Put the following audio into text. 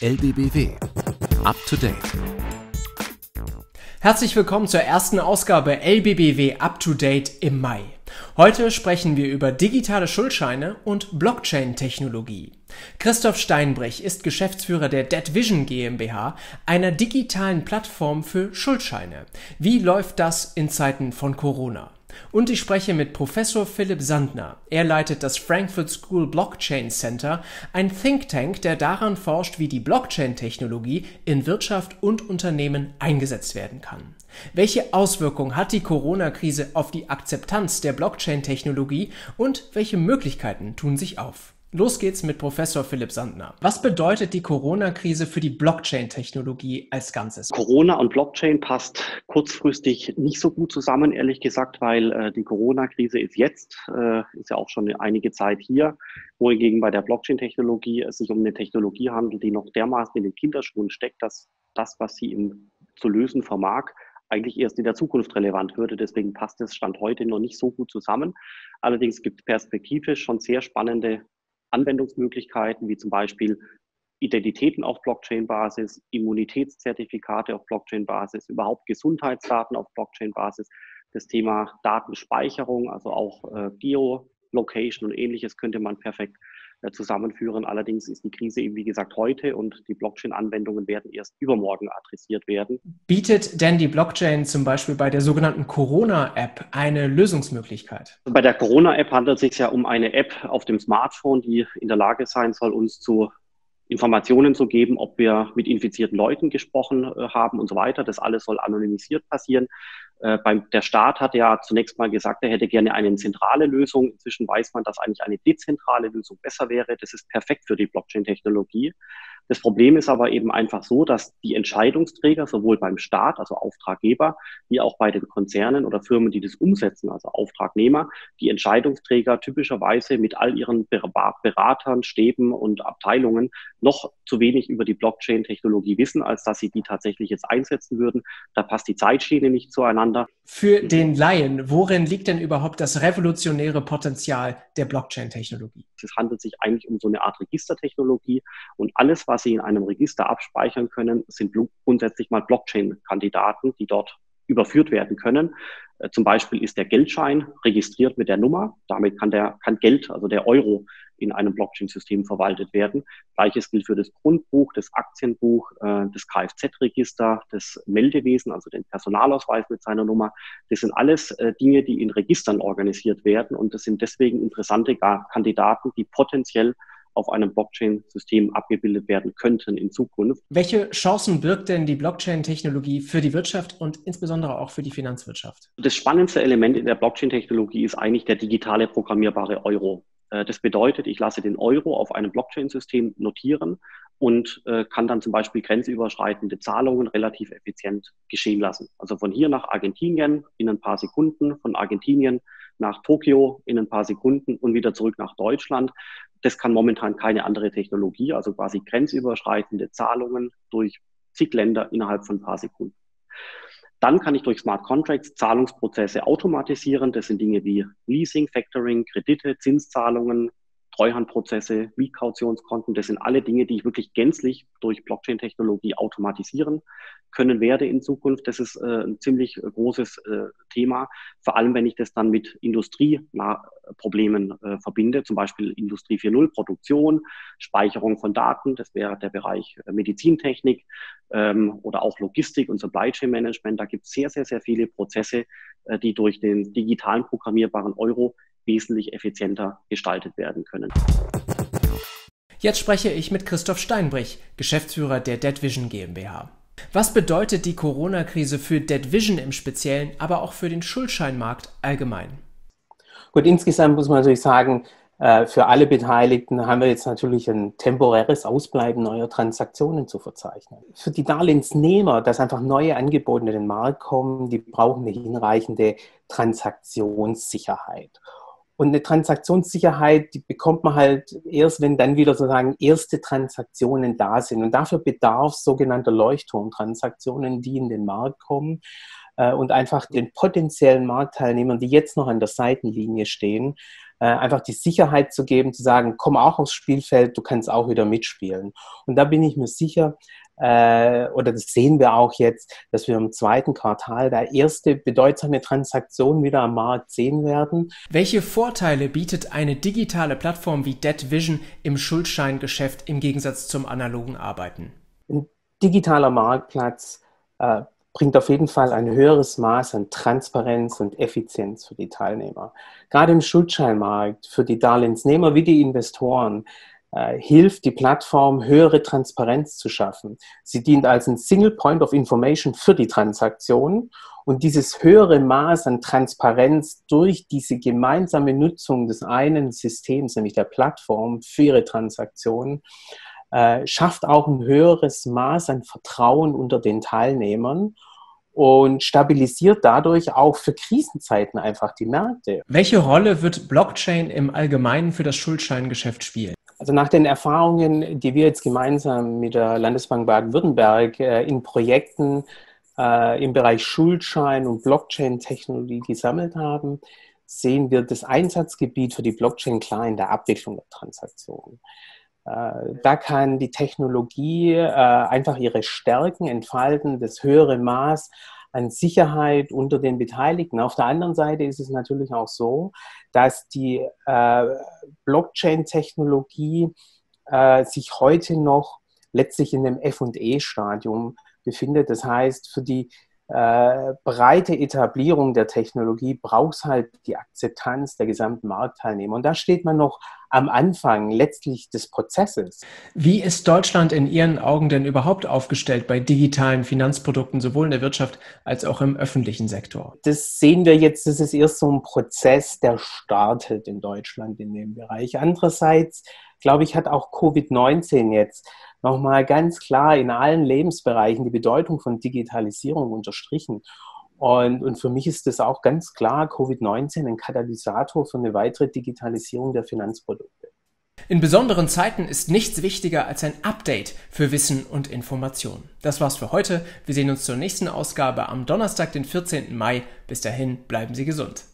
LBBW. Up to date. Herzlich willkommen zur ersten Ausgabe LBBW Up to Date im Mai. Heute sprechen wir über digitale Schuldscheine und Blockchain-Technologie. Christoph Steinbrech ist Geschäftsführer der Dead Vision GmbH, einer digitalen Plattform für Schuldscheine. Wie läuft das in Zeiten von Corona? Und ich spreche mit Professor Philipp Sandner. Er leitet das Frankfurt School Blockchain Center, ein Think Tank, der daran forscht, wie die Blockchain-Technologie in Wirtschaft und Unternehmen eingesetzt werden kann. Welche Auswirkungen hat die Corona-Krise auf die Akzeptanz der Blockchain-Technologie und welche Möglichkeiten tun sich auf? Los geht's mit Professor Philipp Sandner. Was bedeutet die Corona-Krise für die Blockchain-Technologie als Ganzes? Corona und Blockchain passt kurzfristig nicht so gut zusammen, ehrlich gesagt, weil äh, die Corona-Krise ist jetzt, äh, ist ja auch schon einige Zeit hier, wohingegen bei der Blockchain-Technologie es sich um eine Technologie handelt, die noch dermaßen in den Kinderschuhen steckt, dass das, was sie im, zu lösen vermag, eigentlich erst in der Zukunft relevant würde. Deswegen passt es Stand heute noch nicht so gut zusammen. Allerdings gibt es perspektivisch schon sehr spannende Anwendungsmöglichkeiten, wie zum Beispiel Identitäten auf Blockchain-Basis, Immunitätszertifikate auf Blockchain-Basis, überhaupt Gesundheitsdaten auf Blockchain-Basis, das Thema Datenspeicherung, also auch äh, Geolocation und ähnliches könnte man perfekt äh, zusammenführen. Allerdings ist die Krise eben, wie gesagt, heute und die Blockchain-Anwendungen werden erst übermorgen adressiert werden. Bietet denn die Blockchain zum Beispiel bei der sogenannten Corona-App eine Lösungsmöglichkeit? Bei der Corona-App handelt es sich ja um eine App auf dem Smartphone, die in der Lage sein soll, uns zu Informationen zu geben, ob wir mit infizierten Leuten gesprochen äh, haben und so weiter. Das alles soll anonymisiert passieren. Äh, der Staat hat ja zunächst mal gesagt, er hätte gerne eine zentrale Lösung. Inzwischen weiß man, dass eigentlich eine dezentrale Lösung besser wäre. Das ist perfekt für die Blockchain-Technologie. Das Problem ist aber eben einfach so, dass die Entscheidungsträger sowohl beim Staat, also Auftraggeber, wie auch bei den Konzernen oder Firmen, die das umsetzen, also Auftragnehmer, die Entscheidungsträger typischerweise mit all ihren Beratern, Stäben und Abteilungen noch zu wenig über die Blockchain-Technologie wissen, als dass sie die tatsächlich jetzt einsetzen würden. Da passt die Zeitschiene nicht zueinander. Für den Laien, worin liegt denn überhaupt das revolutionäre Potenzial der Blockchain-Technologie? Es handelt sich eigentlich um so eine Art Registertechnologie und alles, was Sie in einem Register abspeichern können, sind grundsätzlich mal Blockchain-Kandidaten, die dort überführt werden können. Äh, zum Beispiel ist der Geldschein registriert mit der Nummer. Damit kann der kann Geld, also der Euro, in einem Blockchain-System verwaltet werden. Gleiches gilt für das Grundbuch, das Aktienbuch, äh, das Kfz-Register, das Meldewesen, also den Personalausweis mit seiner Nummer. Das sind alles äh, Dinge, die in Registern organisiert werden und das sind deswegen interessante Kandidaten, die potenziell auf einem Blockchain-System abgebildet werden könnten in Zukunft. Welche Chancen birgt denn die Blockchain-Technologie für die Wirtschaft und insbesondere auch für die Finanzwirtschaft? Das spannendste Element in der Blockchain-Technologie ist eigentlich der digitale programmierbare Euro. Äh, das bedeutet, ich lasse den Euro auf einem Blockchain-System notieren und äh, kann dann zum Beispiel grenzüberschreitende Zahlungen relativ effizient geschehen lassen. Also von hier nach Argentinien in ein paar Sekunden, von Argentinien nach Tokio in ein paar Sekunden und wieder zurück nach Deutschland. Das kann momentan keine andere Technologie, also quasi grenzüberschreitende Zahlungen durch zig Länder innerhalb von ein paar Sekunden. Dann kann ich durch Smart Contracts Zahlungsprozesse automatisieren. Das sind Dinge wie Leasing, Factoring, Kredite, Zinszahlungen, Treuhandprozesse, wie Kautionskonten, das sind alle Dinge, die ich wirklich gänzlich durch Blockchain-Technologie automatisieren können werde in Zukunft. Das ist äh, ein ziemlich großes äh, Thema, vor allem wenn ich das dann mit Industrieproblemen äh, verbinde, zum Beispiel Industrie 4.0, Produktion, Speicherung von Daten, das wäre der Bereich äh, Medizintechnik ähm, oder auch Logistik und Supply Chain Management. Da gibt es sehr, sehr, sehr viele Prozesse, äh, die durch den digitalen programmierbaren Euro wesentlich effizienter gestaltet werden können. Jetzt spreche ich mit Christoph Steinbrich, Geschäftsführer der Dead Vision GmbH. Was bedeutet die Corona-Krise für Dead Vision im Speziellen, aber auch für den Schuldscheinmarkt allgemein? Gut, insgesamt muss man natürlich sagen, äh, für alle Beteiligten haben wir jetzt natürlich ein temporäres Ausbleiben neuer Transaktionen zu verzeichnen. Für die Darlehensnehmer, dass einfach neue Angebote in den Markt kommen, die brauchen eine hinreichende Transaktionssicherheit. Und eine Transaktionssicherheit, die bekommt man halt erst, wenn dann wieder sozusagen erste Transaktionen da sind. Und dafür bedarf es sogenannter Leuchtturmtransaktionen, die in den Markt kommen äh, und einfach den potenziellen Marktteilnehmern, die jetzt noch an der Seitenlinie stehen, äh, einfach die Sicherheit zu geben, zu sagen, komm auch aufs Spielfeld, du kannst auch wieder mitspielen. Und da bin ich mir sicher, äh, oder das sehen wir auch jetzt, dass wir im zweiten Quartal da erste bedeutsame Transaktionen wieder am Markt sehen werden. Welche Vorteile bietet eine digitale Plattform wie Dead Vision im Schuldscheingeschäft im Gegensatz zum analogen Arbeiten? Ein digitaler Marktplatz äh, bringt auf jeden Fall ein höheres Maß an Transparenz und Effizienz für die Teilnehmer. Gerade im Schuldscheinmarkt für die Darlehensnehmer wie die Investoren hilft die Plattform, höhere Transparenz zu schaffen. Sie dient als ein Single Point of Information für die Transaktion und dieses höhere Maß an Transparenz durch diese gemeinsame Nutzung des einen Systems, nämlich der Plattform für ihre Transaktionen, äh, schafft auch ein höheres Maß an Vertrauen unter den Teilnehmern und stabilisiert dadurch auch für Krisenzeiten einfach die Märkte. Welche Rolle wird Blockchain im Allgemeinen für das Schuldscheingeschäft spielen? Also nach den Erfahrungen, die wir jetzt gemeinsam mit der Landesbank Baden-Württemberg äh, in Projekten äh, im Bereich Schuldschein und Blockchain-Technologie gesammelt haben, sehen wir das Einsatzgebiet für die Blockchain klar in der Abwicklung der Transaktionen. Äh, da kann die Technologie äh, einfach ihre Stärken entfalten, das höhere Maß an Sicherheit unter den Beteiligten. Auf der anderen Seite ist es natürlich auch so, dass die äh, Blockchain-Technologie sich heute noch letztlich in dem FE-Stadium befindet. Das heißt, für die äh, breite Etablierung der Technologie braucht es halt die Akzeptanz der gesamten Marktteilnehmer. Und da steht man noch am Anfang letztlich des Prozesses. Wie ist Deutschland in Ihren Augen denn überhaupt aufgestellt bei digitalen Finanzprodukten, sowohl in der Wirtschaft als auch im öffentlichen Sektor? Das sehen wir jetzt, das ist erst so ein Prozess, der startet in Deutschland in dem Bereich. Andererseits, glaube ich, hat auch Covid-19 jetzt nochmal ganz klar in allen Lebensbereichen die Bedeutung von Digitalisierung unterstrichen. Und, und für mich ist das auch ganz klar Covid-19 ein Katalysator für eine weitere Digitalisierung der Finanzprodukte. In besonderen Zeiten ist nichts wichtiger als ein Update für Wissen und Information. Das war's für heute. Wir sehen uns zur nächsten Ausgabe am Donnerstag, den 14. Mai. Bis dahin bleiben Sie gesund.